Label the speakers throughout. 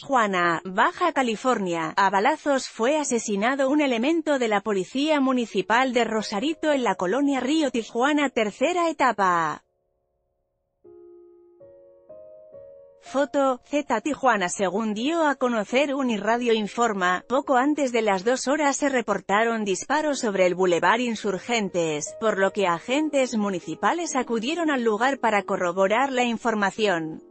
Speaker 1: Tijuana, Baja California. A balazos fue asesinado un elemento de la Policía Municipal de Rosarito en la colonia Río Tijuana tercera etapa. Foto, Z Tijuana Según dio a conocer Uniradio Informa, poco antes de las dos horas se reportaron disparos sobre el Boulevard Insurgentes, por lo que agentes municipales acudieron al lugar para corroborar la información.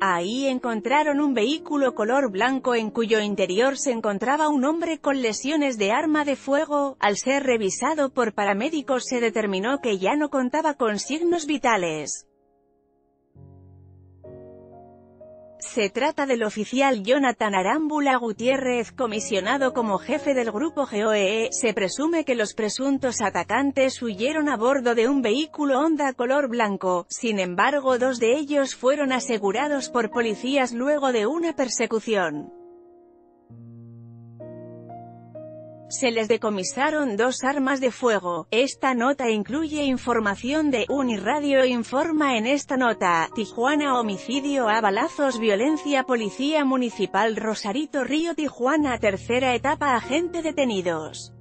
Speaker 1: Ahí encontraron un vehículo color blanco en cuyo interior se encontraba un hombre con lesiones de arma de fuego. Al ser revisado por paramédicos se determinó que ya no contaba con signos vitales. Se trata del oficial Jonathan Arámbula Gutiérrez, comisionado como jefe del grupo GOEE. Se presume que los presuntos atacantes huyeron a bordo de un vehículo Honda color blanco, sin embargo dos de ellos fueron asegurados por policías luego de una persecución. Se les decomisaron dos armas de fuego. Esta nota incluye información de Uniradio informa en esta nota, Tijuana homicidio a balazos violencia policía municipal Rosarito Río Tijuana tercera etapa agente detenidos.